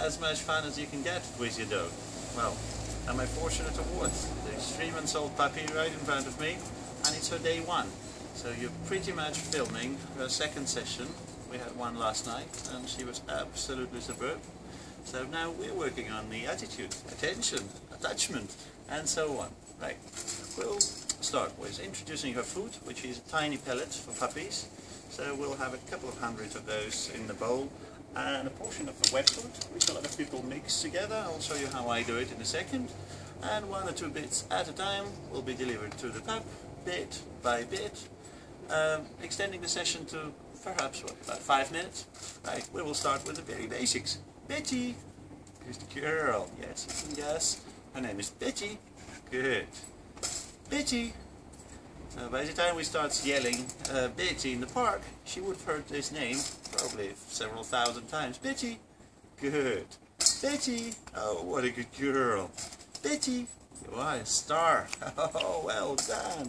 as much fun as you can get with your dog. Well, am I fortunate or what? There's three months old puppy right in front of me, and it's her day one. So you're pretty much filming her second session. We had one last night, and she was absolutely superb. So now we're working on the attitude, attention, attachment, and so on. Right. We'll start with introducing her food, which is a tiny pellet for puppies. So we'll have a couple of hundred of those in the bowl and a portion of the wet food, which a lot of people mix together. I'll show you how I do it in a second. And one or two bits at a time will be delivered to the pup, bit by bit, um, extending the session to perhaps what, about five minutes. Right, we will start with the very basics. Bettie, the girl. Yes, guess. Her name is Bettie. Good. Bettie, so by the time we start yelling uh, Bettie in the park, she would have heard this name probably several thousand times. Bettie, good. Bettie, oh what a good girl. Bettie, you are a star. Oh, well done.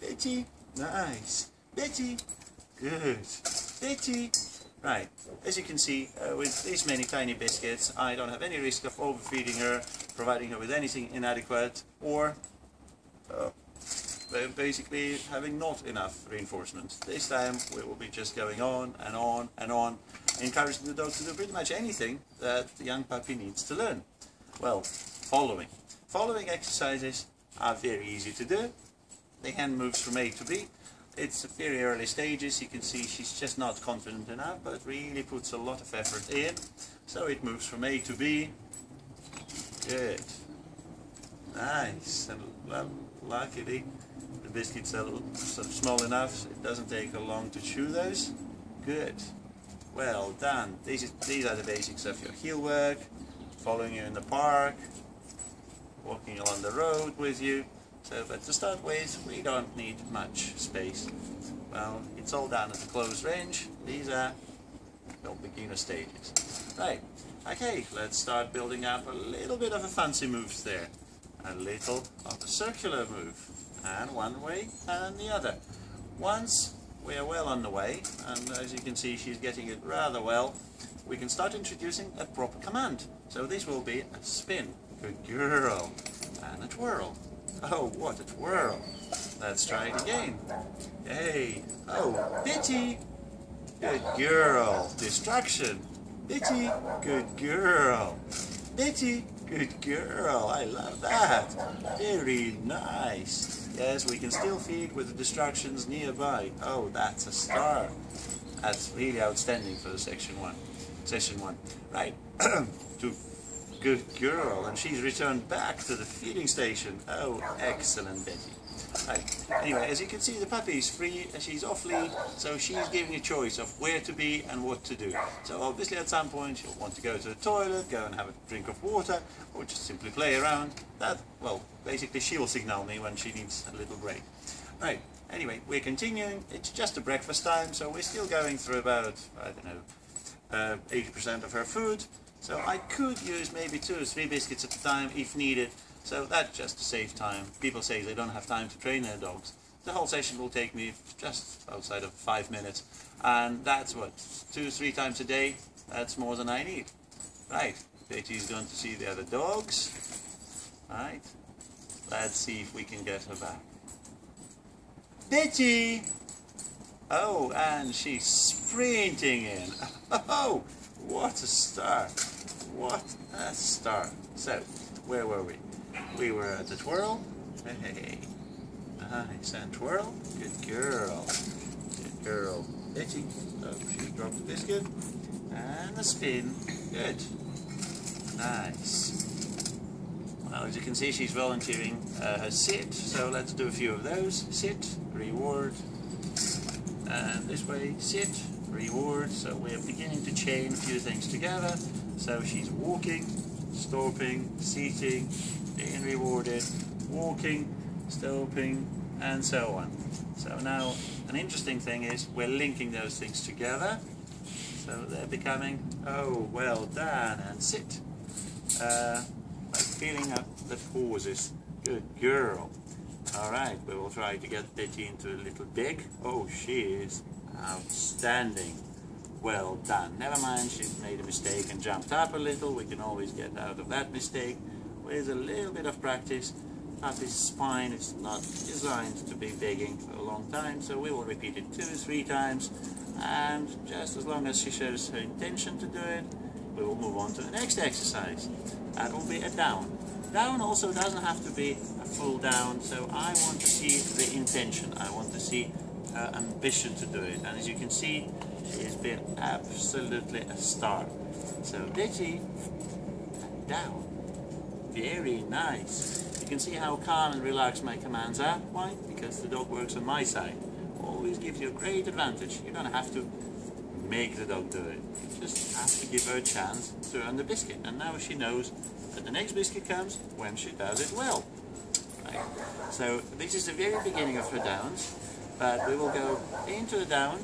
Bettie, nice. Bettie, good. Bettie, right. As you can see, uh, with these many tiny biscuits, I don't have any risk of overfeeding her, providing her with anything inadequate, or uh, Uh, basically having not enough reinforcement. This time we will be just going on and on and on, encouraging the dog to do pretty much anything that the young puppy needs to learn. Well, following. Following exercises are very easy to do. The hand moves from A to B. It's a very early stages, you can see she's just not confident enough, but really puts a lot of effort in. So it moves from A to B. Good. Nice. And luckily biscuits are small enough, it doesn't take long to chew those. Good. Well done. These, is, these are the basics of your heel work, following you in the park, walking along the road with you. So, but to start with, we don't need much space. Well, it's all done at the close range. These are well, beginner stages. Right, okay, let's start building up a little bit of a fancy move there. A little of a circular move. And one way and the other. Once we are well on the way, and as you can see she's getting it rather well, we can start introducing a proper command. So this will be a spin. Good girl. And a twirl. Oh, what a twirl. Let's try it again. Hey. Oh, Bettie. Good girl. Distraction. Bettie. Good girl. Bettie. Good girl. I love that. Very nice. Yes, we can still feed with the distractions nearby. Oh, that's a star. That's really outstanding for the section one. Section one. Right. to good girl, and she's returned back to the feeding station. Oh, excellent, Bettie. Anyway, as you can see, the puppy is free, she's off lead, so she's giving a choice of where to be and what to do. So obviously at some point she'll want to go to the toilet, go and have a drink of water, or just simply play around. That, well, basically she'll signal me when she needs a little break. Right. Anyway, we're continuing. It's just a breakfast time, so we're still going through about, I don't know, 80% uh, of her food. So I could use maybe two or three biscuits at a time if needed. So that's just to save time. People say they don't have time to train their dogs. The whole session will take me just outside of five minutes. And that's what, two, three times a day? That's more than I need. Right, Bettie's going to see the other dogs. Right, let's see if we can get her back. Bettie! Oh, and she's sprinting in. Oh, what a start. What a start. So, where were we? We were at the twirl. Hey, nice and twirl. Good girl. Good girl. Bettie. Oh, she dropped the biscuit. And the spin. Good. Nice. Well, as you can see, she's volunteering uh, her sit, so let's do a few of those. Sit, reward, and this way, sit, reward. So we're beginning to chain a few things together. So she's walking, stopping, seating, being rewarded, walking, stopping, and so on. So now, an interesting thing is we're linking those things together. So they're becoming, oh, well done, and sit. Uh, by feeling up the pauses. Good girl. Alright, we will try to get Bettie into a little big. Oh, she is outstanding. well done. Never mind she's made a mistake and jumped up a little, we can always get out of that mistake with a little bit of practice. Puppy's spine is not designed to be begging for a long time, so we will repeat it two, three times, and just as long as she shows her intention to do it, we will move on to the next exercise. That will be a down. Down also doesn't have to be a full down, so I want to see the intention. I want to see her ambition to do it. And as you can see, she has been absolutely a star. So Bettie, down. Very nice. You can see how calm and relaxed my commands are. Why? Because the dog works on my side. Always gives you a great advantage. You don't have to make the dog do it. You just have to give her a chance to earn the biscuit. And now she knows that the next biscuit comes when she does it well. Right? So this is the very beginning of her downs, but we will go into the down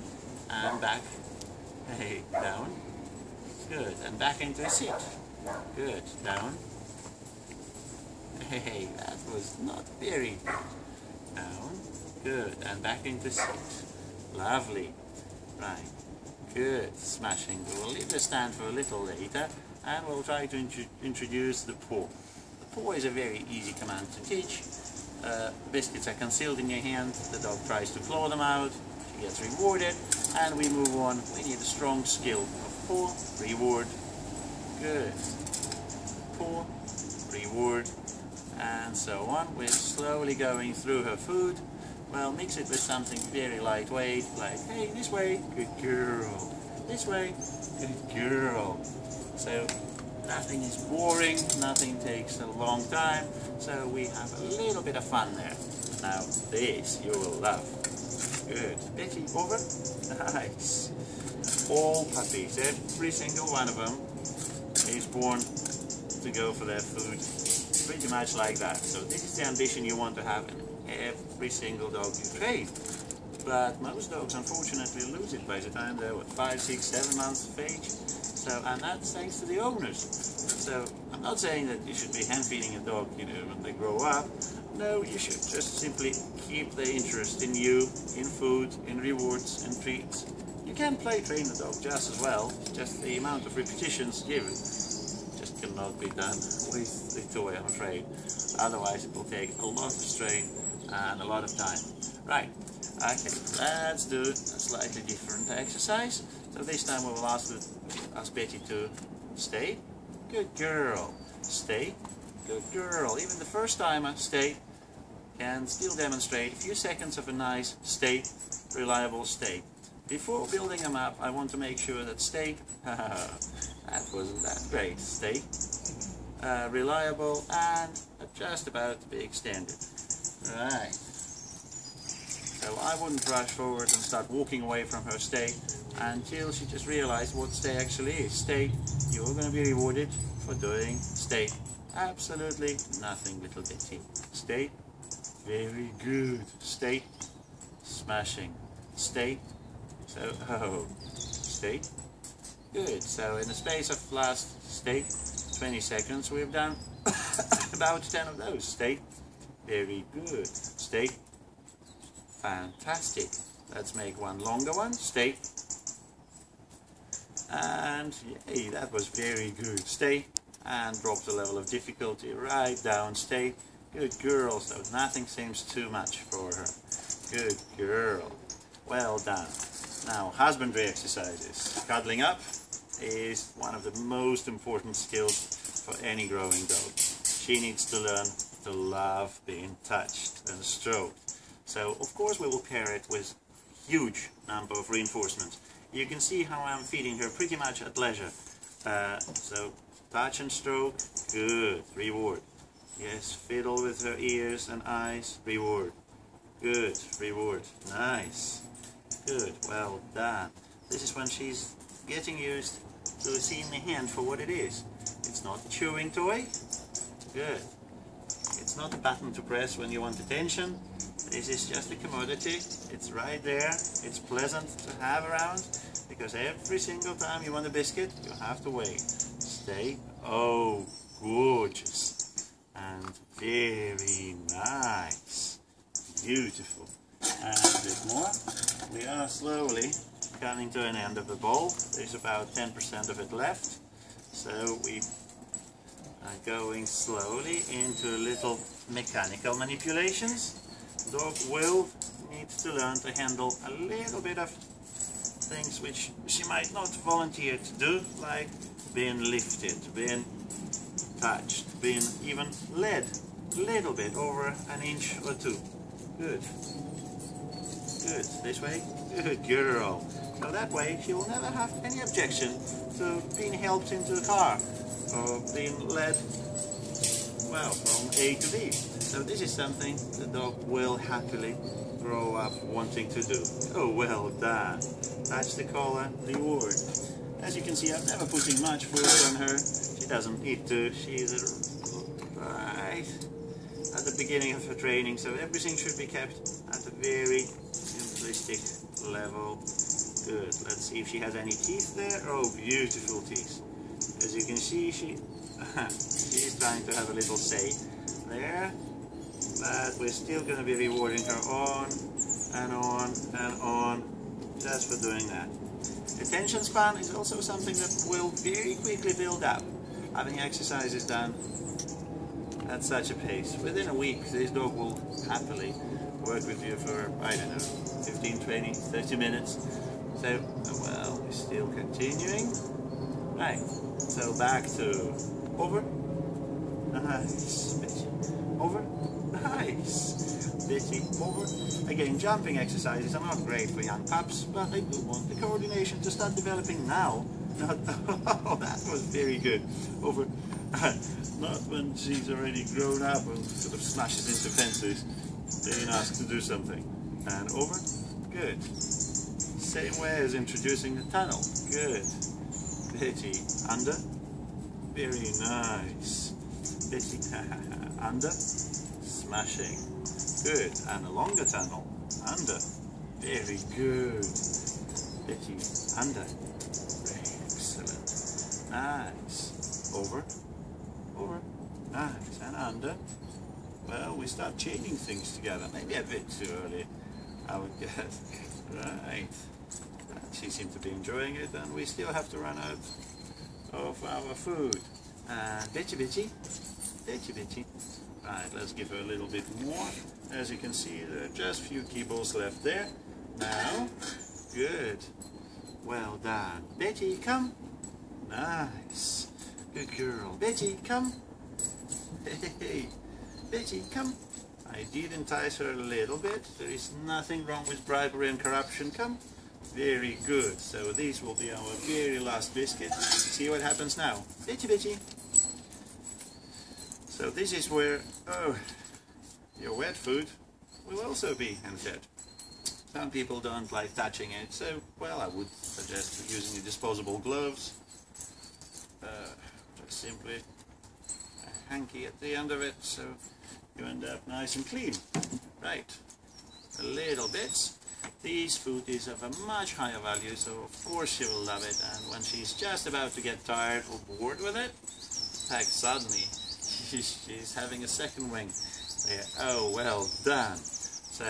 and back, hey, down, good, and back into a seat. good, down, hey, that was not very good, down, good, and back into sit, lovely, right, good, smashing, we will leave the stand for a little later, and we'll try to int introduce the paw. The paw is a very easy command to teach. Uh, biscuits are concealed in your hand, the dog tries to claw them out, she gets rewarded, and we move on. We need a strong skill of paw, reward, good, paw, reward, and so on. We're slowly going through her food. Well, mix it with something very lightweight, like, hey, this way, good girl, this way, good girl. So nothing is boring, nothing takes a long time, so we have a little bit of fun there. Now this you will love. Good. Betty, over. Nice. All puppies, every single one of them is born to go for their food pretty much like that. So this is the ambition you want to have in every single dog you train. But most dogs unfortunately lose it by the time they're what, five, six, seven months of age. So, and that's thanks to the owners. So, I'm not saying that you should be hand feeding a dog, you know, when they grow up. No, you should just simply keep the interest in you, in food, in rewards and treats. You can play train the dog just as well, just the amount of repetitions given cannot be done with the toy, I'm afraid. Otherwise, it will take a lot of strain and a lot of time. Right, okay, let's do a slightly different exercise. So this time we will ask, ask Bettie to stay. Good girl. Stay. Good girl. Even the first time I stay can still demonstrate a few seconds of a nice stay, reliable stay. Before building them up, I want to make sure that stay, that wasn't that great, stay, uh, reliable and just about to be extended. Right. So I wouldn't rush forward and start walking away from her stay until she just realized what stay actually is. Stay, you're going to be rewarded for doing stay. Absolutely nothing, little Bettie. Stay, very good. Stay, smashing. Stay, so, oh, stay, good. So in the space of last stay, 20 seconds, we've done about 10 of those. Stay, very good. Stay, fantastic. Let's make one longer one. Stay, and yay, that was very good. Stay and drop the level of difficulty right down. Stay. Good girl. So nothing seems too much for her. Good girl. Well done. Now, husbandry exercises. Cuddling up is one of the most important skills for any growing dog. She needs to learn to love being touched and stroked. So, of course, we will pair it with huge number of reinforcements you can see how I'm feeding her pretty much at leisure. Uh, so touch and stroke, good, reward. Yes, fiddle with her ears and eyes, reward. Good, reward, nice. Good, well done. This is when she's getting used to seeing the hand for what it is. It's not a chewing toy. Good. It's not a button to press when you want attention. This is just a commodity. It's right there. It's pleasant to have around because every single time you want a biscuit, you have to wait. Stay. Oh, gorgeous. And very nice. Beautiful. And a bit more. We are slowly coming to an end of the bowl. There's about 10% of it left. So we are going slowly into little mechanical manipulations. Dog will need to learn to handle a little bit of things which she might not volunteer to do, like being lifted, being touched, being even led a little bit over an inch or two. Good. Good. This way. Good girl. So that way she will never have any objection to being helped into the car or being led, well, from A to B. So this is something the dog will happily grow up wanting to do. Oh, well done. That's the collar reward. As you can see, I'm never putting much food on her. She doesn't need to. She's right at the beginning of her training, so everything should be kept at a very simplistic level. Good. Let's see if she has any teeth there. Oh, beautiful teeth. As you can see, she she's trying to have a little say there, but we're still going to be rewarding her on and on and on just for doing that. Attention span is also something that will very quickly build up. Having exercises done at such a pace. Within a week, this dog will happily work with you for, I don't know, 15, 20, 30 minutes. So, well, we're still continuing. Right, so back to over. Nice. Over. Nice. Bitty. Over. Again, jumping exercises are not great for young pups, but they do want the coordination to start developing now. oh, that was very good. Over. not when she's already grown up and sort of smashes into fences, being asked to do something. And over. Good. Same way as introducing the tunnel. Good. Bitty. Under. Very nice. Bitty. Under. Smashing. Good. And a longer tunnel. Under. Very good. Bitty. Under. Excellent. Nice. Over. Over. Nice. And under. Well, we start chaining things together. Maybe a bit too early, I would guess. Right. She seemed to be enjoying it, and we still have to run out of our food. Uh, and bitchy bitchy, bitchy bitchy. Right, let's give her a little bit more. As you can see, there are just a few kibbles left there. Now, good. Well done. Bettie, come. Nice. Good girl. Bettie, come. Hey, Bettie, come. I did entice her a little bit. There is nothing wrong with bribery and corruption. Come. Very good. So these will be our very last biscuit. See what happens now. Bitchy bitchy. So this is where, oh, your wet food will also be fed. Some people don't like touching it, so, well, I would suggest using the disposable gloves. Uh, just simply a hanky at the end of it, so you end up nice and clean. Right, a little bit. This food is of a much higher value, so of course she will love it. And when she's just about to get tired or bored with it, heck, suddenly she's having a second wing. There. Oh, well done. So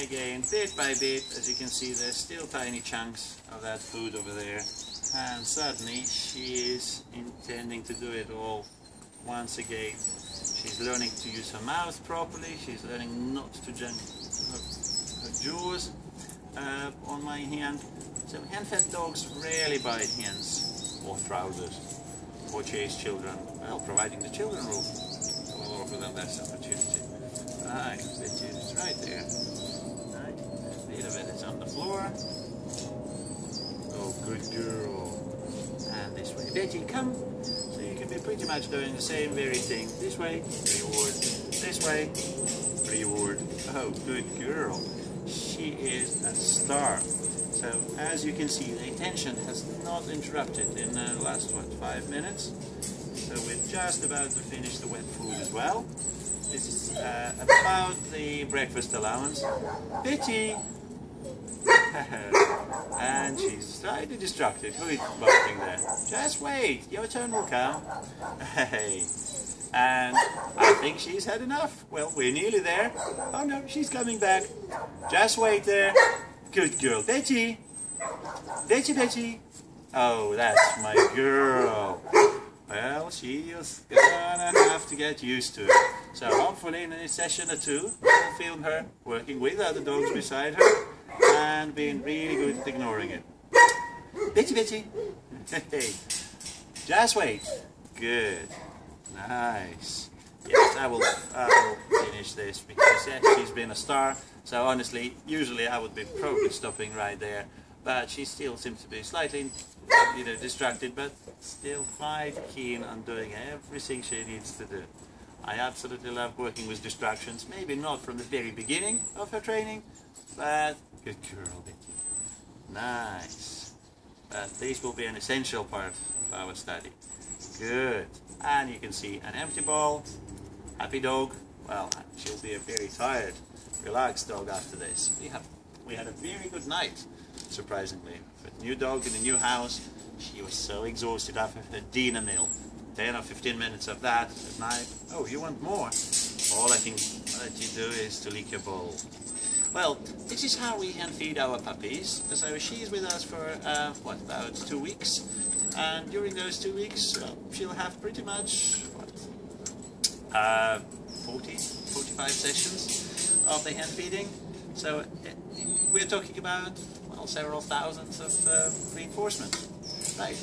again, bit by bit, as you can see, there's still tiny chunks of that food over there. And suddenly she is intending to do it all once again. She's learning to use her mouth properly. She's learning not to jump her, her jaws uh, on my hand. So hand-fed dogs rarely bite hands or trousers or chase children. Well, providing the children will, will offer them that opportunity. Right, bitch is right there. Right, a bit of it is on the floor. Oh, good girl. And this way. Bettie, come. So you can be pretty much doing the same very thing. This way, reward. This way, reward. Oh, good girl. She is a star. So as you can see, the attention has not interrupted in the last, what, five minutes? So we're just about to finish the wet food as well. This is uh, about the breakfast allowance. Bettie! and she's slightly distracted. Who is barking there? Just wait, your turn will come. Hey. And I think she's had enough. Well, we're nearly there. Oh no, she's coming back. Just wait there. Good girl. Bettie! Bettie, Bettie. Oh, that's my girl. Well, she's gonna have to get used to it. So hopefully in a session or two, we'll film her working with other dogs beside her and being really good at ignoring it. Bettie. Hey, just wait. Good. Nice. Yes, I will, I will finish this because yes, she's been a star. So honestly, usually I would be probably stopping right there, but she still seems to be slightly, you know, distracted, but still quite keen on doing everything she needs to do. I absolutely love working with distractions. Maybe not from the very beginning of her training, but good girl, Bettie. Nice. But this will be an essential part of our study. Good. And you can see an empty ball, happy dog. Well, she'll be a very tired, relaxed dog after this. We have we had a very good night, surprisingly. With new dog in a new house, she was so exhausted after her dinner meal. 10 or 15 minutes of that at night. Oh, you want more? All I can let you do is to lick your bowl. Well, this is how we hand feed our puppies. So she's with us for, uh, what, about two weeks? And during those two weeks, uh, she'll have pretty much, what, uh, 40, 45 sessions of the hand feeding. So uh, we're talking about, well, several thousands of uh, reinforcement. Right.